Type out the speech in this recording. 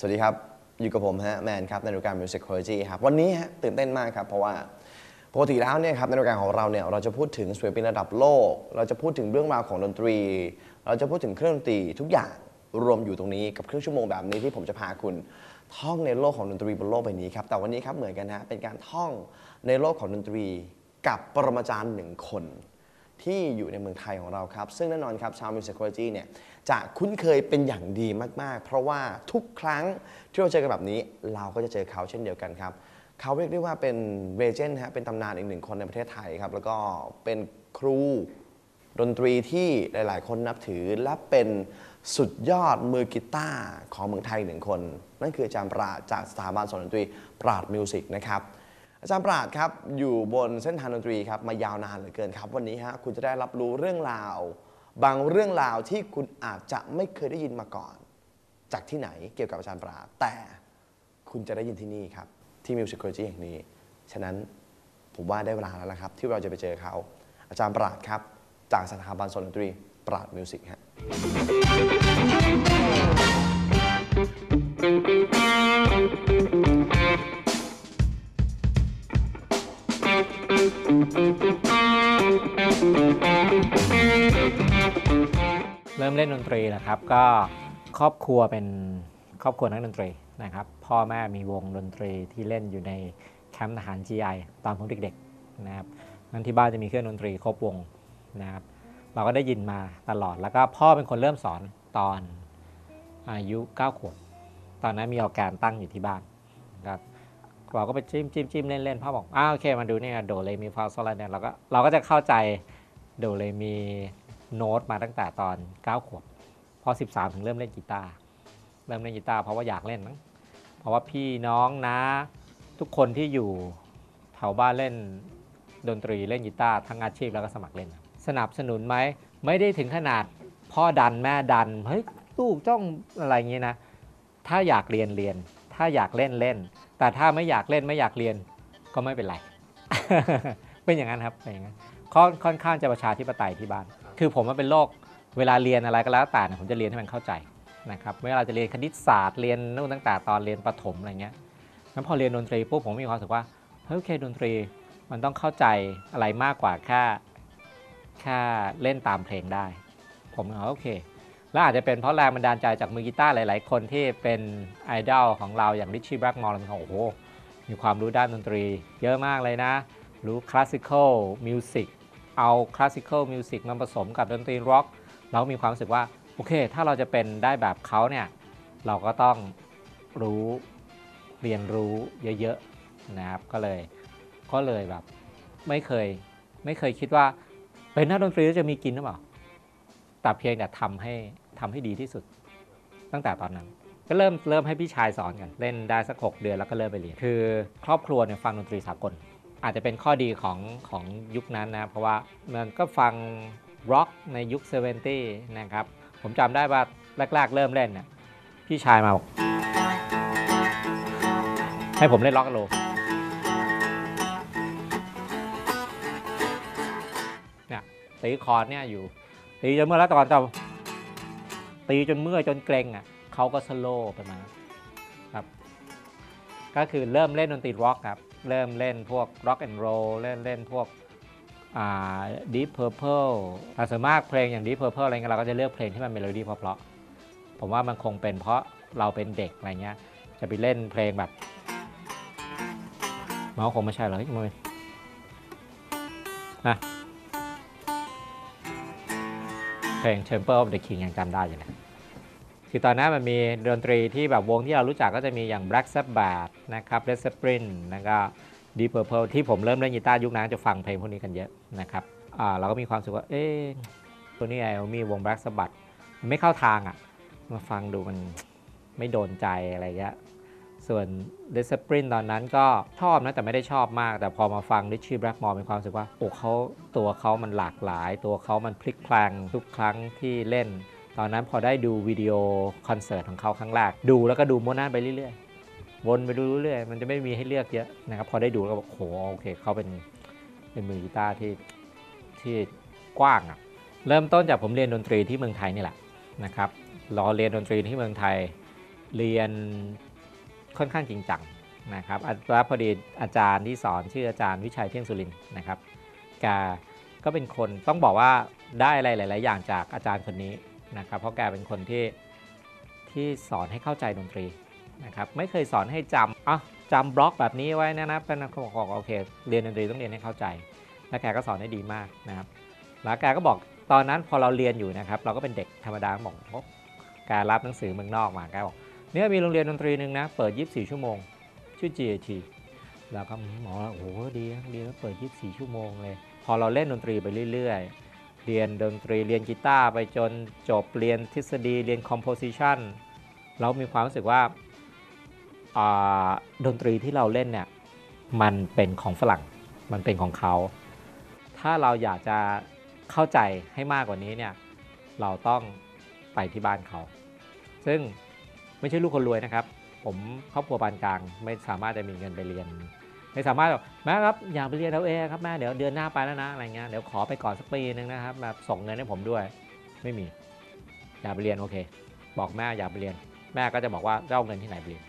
สวัสดีครับ อยู่กับผมฮะแมนครับในรายการ Music c o l o g y ครับวันนี้ฮะตื่นเต้นมากครับเพราะว่าปกติแล้วเนี่ยครับในรายการของเราเนี่ยเราจะพูดถึงศิลปินระดับโลก เราจะพูดถึงเรื่องราวของดนตรี เราจะพูดถึงเครื่องดนตรีทุกอย่างรวมอยู่ตรงนี้กับครึ่งชั่วโมงแบบนี้ที่ผมจะพาคุณท่องในโลกของดนตรีบนโลกใบนี้ครับแต่วันนี้ครับเหมือนกันฮะเป็นการท่องในโลกของดนตรีกับปรมาจารย์หนึ่งคน ที่อยู่ในเมืองไทยของเราครับ ซึ่งแน่นอนครับชาว Musicology เนี่ยจะคุ้นเคยเป็นอย่างดีมาก ๆ เพราะว่าทุกครั้งที่เราเจอกันแบบนี้ เราก็จะเจอเขาเช่นเดียวกันครับ เขาเรียกได้ว่าเป็นเรเจนฮะเป็นตำนานอีกหนึ่งคนในประเทศไทยครับ แล้วก็เป็นครูดนตรีที่หลาย ๆ คนนับถือและเป็นสุดยอดมือกีตาร์ของเมืองไทยหนึ่งคน นั่นคืออาจารย์ปราดจากสถาบันสอนดนตรีปราดมิวสิกนะครับ อาจารย์ปราดครับอยู่บนเส้นทางดนตรีครับมายาวนานเหลือเกินครับ วันนี้ฮะคุณจะได้รับรู้เรื่องราว บางเรื่องราวที่คุณอาจจะไม่เคยได้ยินมาก่อน จากที่ไหนเกี่ยวกับอาจารย์ปราดแต่คุณจะได้ยินที่นี่ครับที่ Musicology แห่งนี้ ฉะนั้นผมว่าได้เวลาแล้วละครับ ที่เราจะไปเจอเขา อาจารย์ปราดครับ จากสถาบันสอนดนตรีปราดมิวสิกฮะ เล่นดนตรีนะครับก็ครอบครัวเป็นครอบครัวนักดนตรีนะครับพ่อแม่มีวงดนตรีที่เล่นอยู่ในแคมป์ทหาร GI ตอนผมเด็กๆนะครับนั้นที่บ้านจะมีเครื่องดนตรีครบวงนะครับเราก็ได้ยินมาตลอดแล้วก็พ่อเป็นคนเริ่มสอนตอนอายุ9ขวบตอนนั้นมีออร์แกนตั้งอยู่ที่บ้านครับเราก็ไปจิ้มจิ้มจิ้มเล่นเล่นพ่อบอกอ้าโอเคมาดูเนี่ยโดเรมีฟาโซลาเนี่ยเราก็เราก็จะเข้าใจโดเรมี โน้ตมาตั้งแต่ตอน 9 ขวบ พอ 13 ถึงเริ่มเล่นกีตาร์ เริ่มเล่นกีตาร์เพราะว่าอยากเล่นมั้ง เพราะว่าพี่น้องนะ ทุกคนที่อยู่แถวบ้านเล่นดนตรีเล่นกีตาร์ทั้งอาชีพแล้วก็สมัครเล่น สนับสนุนไหม ไม่ได้ถึงขนาดพ่อดันแม่ดัน เฮ้ยลูกต้องอะไรอย่างงี้นะ ถ้าอยากเรียนเรียน ถ้าอยากเล่นเล่น แต่ถ้าไม่อยากเล่นไม่อยากเรียนก็ไม่เป็นไร เป็นอย่างนั้นครับ เป็นอย่างนั้น ค่อนข้างจะประชาธิปไตยที่บ้าน คือผมมันเป็นโรคเวลาเรียนอะไรก็แล้วแต่เนี่ยผมจะเรียนให้มันเข้าใจนะครับเวลาจะเรียนคณิตศาสตร์เรียนนู่นตั้งแต่ตอนเรียนประถมอะไรเงี้ยงั้นพอเรียนดนตรีปุ๊บผมมีความรู้สึกว่าเฮ้ยโอเคดนตรีมันต้องเข้าใจอะไรมากกว่าแค่แค่เล่นตามเพลงได้ ผมก็โอเค แล้วอาจจะเป็นเพราะแรงบันดาลใจจากมือกีตาร์หลาย ๆ คนที่เป็นไอดอลของเราอย่าง Ritchie Blackmore เราโอ้โหมีความรู้ด้านดนตรี เยอะมากเลยนะ รู้ classical music เอา classical music มาผสมกับดนตรีร็อกเราก็มีความรู้สึกว่า โอเค ถ้าเราจะเป็นได้แบบเขาเนี่ยเราก็ต้องรู้เรียนรู้เยอะๆนะครับก็เลยก็เลยแบบไม่เคยไม่เคยคิดว่าเป็นนักดนตรีแล้วจะมีกินหรือเปล่าแต่เพียงแต่ทำให้ทำให้ดีที่สุดตั้งแต่ตอนนั้นก็เริ่มเริ่มให้พี่ชายสอนกัน เล่นได้สัก 6 เดือนแล้วก็เริ่มไปเรียน คือครอบครัวเนี่ยฟังดนตรีสากล อาจจะเป็นข้อดีของของยุคนั้นนะ เพราะว่ามันก็ฟังร็อกในยุค70นะครับ ผมจำได้ว่าแรกๆเริ่มเล่นเนี่ยพี่ชายมาบอกให้ผมเล่นร็อกโลเนี่ยตีคอร์ดเนี่ยอยู่ ตีจนเมื่อยแล้วตอนจะตีจนเมื่อยจนเกร็งอะเขาก็โซโล่ไปมา ก็คือเริ่มเล่นดนตรีร็อกครับ เริ่มเล่นพวก rock and roll เล่นเล่นพวกอ่า Deep Purple อ่าส่วนมากเพลงอย่าง Deep Purple อะไรเงี้ยเราก็จะเลือกเพลงที่มันเมโลดี้เพราะๆผมว่ามันคงเป็นเพราะเราเป็นเด็กอะไรเงี้ย จะไปเล่นเพลงแบบมันก็คงไม่ใช่หรอกเฮ้ยมันนะเพลง Temple of the King ยังจำได้อยู่เลย คือตอนนั้นมันมีดนตรีที่แบบวงที่เรารู้จักก็จะมีอย่าง Black Sabbath นะครับ Led Zeppelin แล้วก็ Deep Purple ที่ผมเริ่มเล่นกีตาร์ยุคนั้นจะฟังเพลงพวกนี้กันเยอะนะครับอ่าเราก็มีความสึกว่า เอ๊ะตัวนี้ไอมีวง Black Sabbath มันไม่เข้าทางอะ่ะ มาฟังดูมันไม่โดนใจอะไรเงี้ยส่วน Led Zeppelin ตอนนั้นก็ชอบนะ แต่ไม่ได้ชอบมาก แต่พอมาฟัง Ritchie Blackmore มีความรู้สึกว่า โอ้เขาตัวเขามันหลากหลาย ตัวเขามันพลิกแพลงทุกครั้งที่เล่น ตอนนั้นพอได้ดูวิดีโอคอนเสิร์ตของเขาครั้งแรกดูแล้วก็ดูม้วนหน้าไปเรื่อยๆ วนไปดูเรื่อยๆ มันจะไม่มีให้เลือกเยอะนะครับพอได้ดูแล้วบอกโหโอเคเขาเป็นเป็นมือกีตาร์ที่ที่กว้างอะ่ะเริ่มต้นจากผมเรียนดนตรีที่เมืองไทยนี่แหละนะครับรอเรียนดนตรีที่เมืองไทยเรียนค่อนข้างจริงจังนะครับอะแล้วพอดีอาจารย์ที่สอนชื่ออาจารย์วิชัยเที่ยงสุรินนะครับแกก็เป็นคนต้องบอกว่าได้อะไรหลาย ๆ อย่างจากอาจารย์คนนี้ นะครับ เพราะแกเป็นคนที่ที่สอนให้เข้าใจดนตรีนะครับไม่เคยสอนให้จำอะจำบล็อกแบบนี้ไว้นะนะเป็นเขาบอกโอเค เรียนดนตรีต้องเรียนให้เข้าใจ และแกก็สอนได้ดีมากนะครับแล้วแกก็บอกตอนนั้นพอเราเรียนอยู่นะครับ เราก็เป็นเด็กธรรมดาบอกอ้แกรับหนังสือเมืองนอกมาแกบอกเนี่ยมีโรงเรียนดนตรีหนึ่งนะเปิด 24 ชั่วโมง ชื่อ GAT เราก็หมอโอ้โหดีนะดีนะเปิด 24 ชั่วโมงเลย พอเราเล่นดนตรีไปเรื่อยๆ เรียนดนตรีเรียนกีตาร์ไปจนจบเรียนทฤษฎีเรียน composition เรามีความรู้สึกว่าอ่าดนตรีที่เราเล่นเนี่ยมันเป็นของฝรั่งมันเป็นของเขา ถ้าเราอยากจะเข้าใจให้มากกว่านี้เนี่ยเราต้องไปที่บ้านเขา ซึ่งไม่ใช่ลูกคนรวยนะครับ ผมครอบครัวปานกลางไม่สามารถจะมีเงินไปเรียน ไม่สามารถบอกแม่ครับอยากไปเรียนเอาเอครับแม่เดี๋ยวเดือนหน้าไปแล้วนะอะไรเงี้ยเดี๋ยวขอไปก่อนสักปีนึงนะครับแบบส่งเงินให้ผมด้วย ไม่มี อยากไปเรียนโอเค บอกแม่อยากไปเรียน แม่ก็จะบอกว่าจะเอาเงินที่ไหนไปเรียน